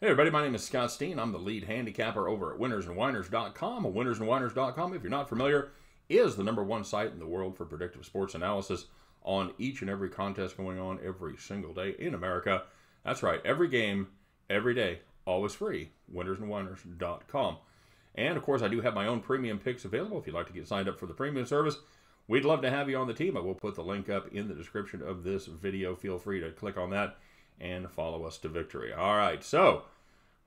Hey everybody, my name is Scott Steehn. I'm the lead handicapper over at winnersandwhiners.com. Winnersandwhiners.com, if you're not familiar, is the number one site in the world for predictive sports analysis on each and every contest going on every single day in America. That's right, every game, every day, always free. Winnersandwhiners.com. And of course, I do have my own premium picks available if you'd like to get signed up for the premium service. We'd love to have you on the team. I will put the link up in the description of this video. Feel free to click on that and follow us to victory. All right, so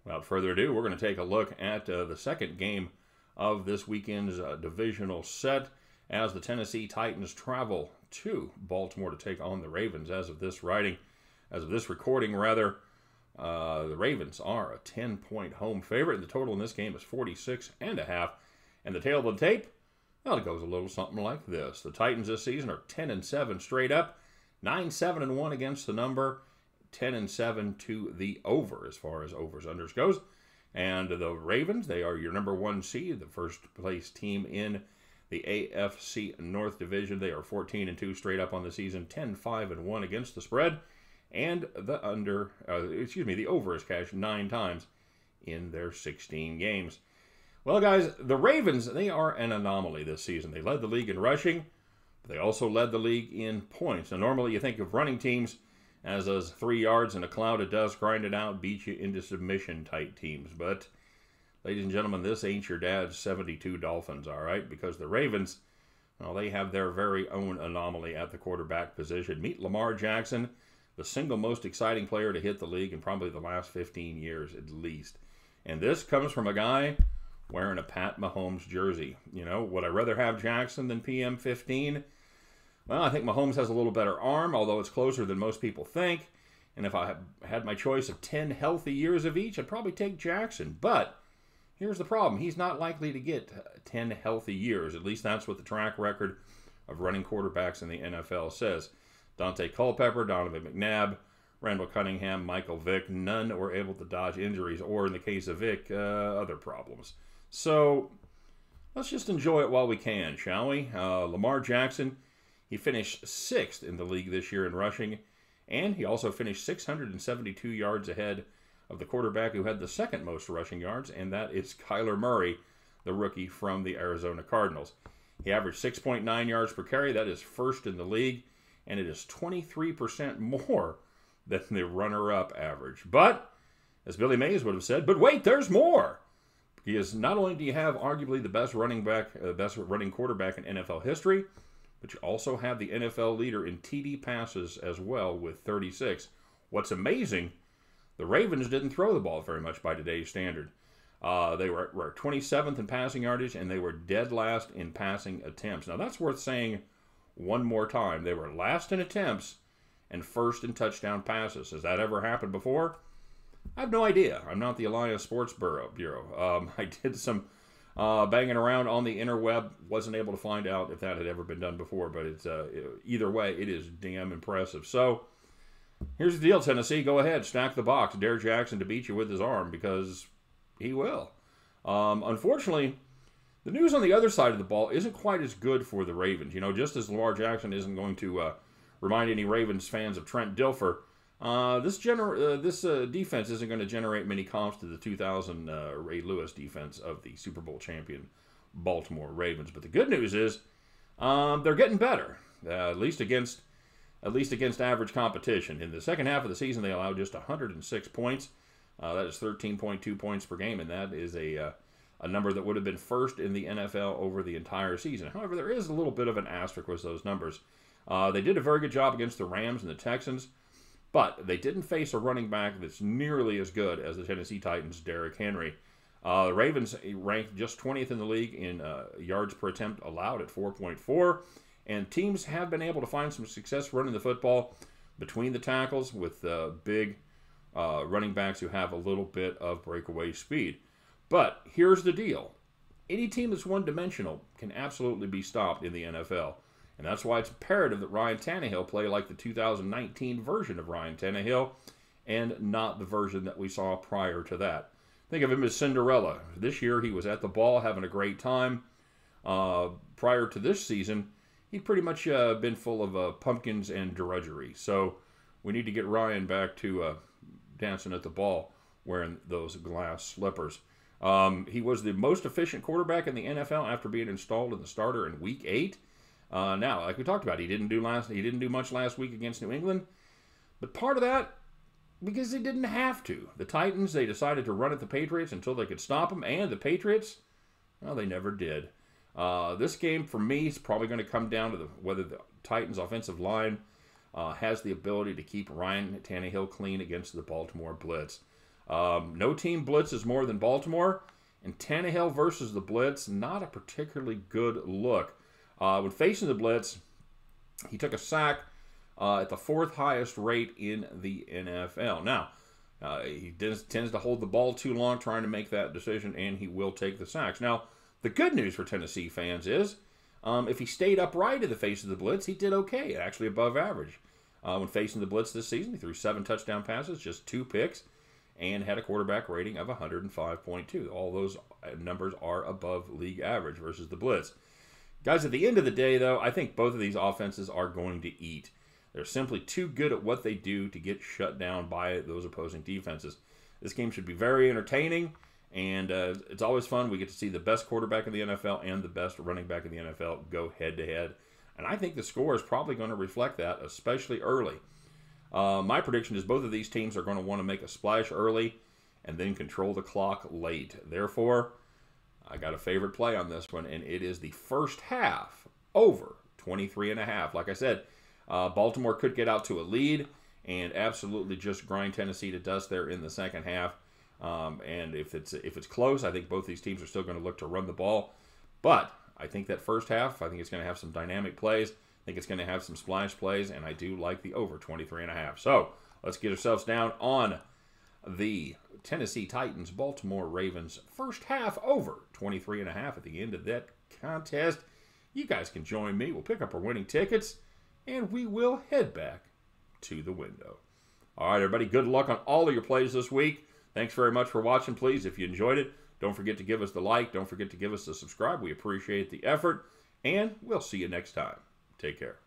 without further ado, we're going to take a look at uh, the second game of this weekend's uh, divisional set as the Tennessee Titans travel to Baltimore to take on the Ravens. As of this writing, as of this recording, rather, uh, the Ravens are a 10-point home favorite, the total in this game is 46 and a half. And the tail of the tape, well, it goes a little something like this: the Titans this season are 10 and 7 straight up, 9 7 and 1 against the number 10 and 7 to the over as far as overs unders goes. And the Ravens, they are your number one seed, the first place team in the AFC North Division. They are 14 and 2 straight up on the season, 10 5 and 1 against the spread. And the under, uh, excuse me, the over is cashed nine times in their 16 games. Well, guys, the Ravens, they are an anomaly this season. They led the league in rushing, but they also led the league in points. Now, normally you think of running teams as those three yards in a cloud of dust, grind it out, beat you into submission type teams. But, ladies and gentlemen, this ain't your dad's 72 Dolphins, all right? Because the Ravens, well, they have their very own anomaly at the quarterback position. Meet Lamar Jackson, the single most exciting player to hit the league in probably the last 15 years at least. And this comes from a guy wearing a Pat Mahomes jersey. You know, would I rather have Jackson than PM 15? Well, I think Mahomes has a little better arm, although it's closer than most people think. And if I had my choice of 10 healthy years of each, I'd probably take Jackson. But here's the problem he's not likely to get 10 healthy years. At least that's what the track record of running quarterbacks in the NFL says. Daunte Culpepper, Donovan McNabb, Randall Cunningham, Michael Vick, none were able to dodge injuries, or in the case of Vick, uh, other problems. So let's just enjoy it while we can, shall we? Uh, Lamar Jackson he finished sixth in the league this year in rushing, and he also finished 672 yards ahead of the quarterback who had the second most rushing yards, and that is Kyler Murray, the rookie from the Arizona Cardinals. He averaged 6.9 yards per carry. That is first in the league, and it is 23% more than the runner up average. But, as Billy Mays would have said, but wait, there's more. Because not only do you have arguably the best running back, uh, best running quarterback in NFL history, but you also have the NFL leader in TD passes as well with 36. What's amazing, the Ravens didn't throw the ball very much by today's standard. Uh, they were, were 27th in passing yardage, and they were dead last in passing attempts. Now, that's worth saying one more time. They were last in attempts and first in touchdown passes. Has that ever happened before? I have no idea. I'm not the Elias Sports Bureau. Um, I did some uh, banging around on the interweb. Wasn't able to find out if that had ever been done before, but it's uh, either way, it is damn impressive. So here's the deal, Tennessee. Go ahead, stack the box. Dare Jackson to beat you with his arm because he will. Um, unfortunately, the news on the other side of the ball isn't quite as good for the Ravens. You know, just as Lamar Jackson isn't going to uh, remind any Ravens fans of Trent Dilfer uh, this gener- uh, this uh, defense isn't going to generate many comps to the 2000 uh, Ray Lewis defense of the Super Bowl champion Baltimore Ravens. But the good news is um, they're getting better, uh, at least against at least against average competition. In the second half of the season, they allowed just 106 points. That is 13.2 points per game, and that is a a number that would have been first in the NFL over the entire season. However, there is a little bit of an asterisk with those numbers. they did a very good job against the Rams and the Texans. But they didn't face a running back that's nearly as good as the Tennessee Titans' Derrick Henry. Uh, the Ravens ranked just 20th in the league in uh, yards per attempt allowed at 4.4, and teams have been able to find some success running the football between the tackles with uh, big running backs who have a little bit of breakaway speed. But here's the deal any team that's one dimensional can absolutely be stopped in the NFL. And that's why it's imperative that Ryan Tannehill play like the 2019 version of Ryan Tannehill and not the version that we saw prior to that. Think of him as Cinderella. This year he was at the ball having a great time. Uh, prior to this season, he'd pretty much uh, been full of uh, pumpkins and drudgery. So we need to get Ryan back to uh, dancing at the ball wearing those glass slippers. Um, he was the most efficient quarterback in the NFL after being installed in the starter in Week Eight. Uh, now, like we talked about, he didn't do last he didn't do much last week against New England, but part of that because they didn't have to. The Titans they decided to run at the Patriots until they could stop them, and the Patriots, well, they never did. Uh, this game for me is probably going to come down to the, whether the Titans' offensive line uh, has the ability to keep Ryan Tannehill clean against the Baltimore Blitz. Um, no team blitzes more than Baltimore, and Tannehill versus the Blitz, not a particularly good look. Uh, when facing the blitz, he took a sack uh, at the fourth highest rate in the NFL. Now, uh, he does, tends to hold the ball too long trying to make that decision, and he will take the sacks. Now, the good news for Tennessee fans is um, if he stayed upright in the face of the blitz, he did okay, actually above average. Uh, when facing the blitz this season, he threw seven touchdown passes, just two picks, and had a quarterback rating of 105.2. All those numbers are above league average versus the blitz. Guys, at the end of the day, though, I think both of these offenses are going to eat. They're simply too good at what they do to get shut down by those opposing defenses. This game should be very entertaining, and uh, it's always fun. We get to see the best quarterback in the NFL and the best running back in the NFL go head to head. And I think the score is probably going to reflect that, especially early. Uh, my prediction is both of these teams are going to want to make a splash early and then control the clock late. Therefore, I got a favorite play on this one, and it is the first half over 23 and a half. Like I said, uh, Baltimore could get out to a lead and absolutely just grind Tennessee to dust there in the second half. Um, and if it's if it's close, I think both these teams are still going to look to run the ball. But I think that first half, I think it's going to have some dynamic plays. I think it's going to have some splash plays, and I do like the over 23 and a half. So let's get ourselves down on the Tennessee Titans, Baltimore Ravens first half over 23 and a half at the end of that contest. You guys can join me. We'll pick up our winning tickets and we will head back to the window. All right, everybody, good luck on all of your plays this week. Thanks very much for watching. Please, if you enjoyed it, don't forget to give us the like. Don't forget to give us the subscribe. We appreciate the effort, and we'll see you next time. Take care.